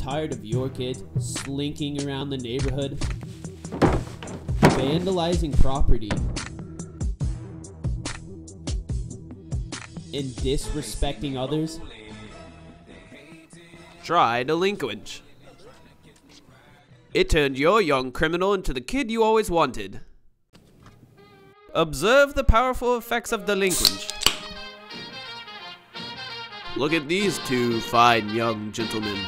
tired of your kids slinking around the neighborhood, vandalizing property, and disrespecting others? Try DelingQuench. It turned your young criminal into the kid you always wanted. Observe the powerful effects of DelingQuench. Look at these two fine young gentlemen.